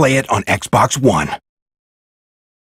play it on Xbox One.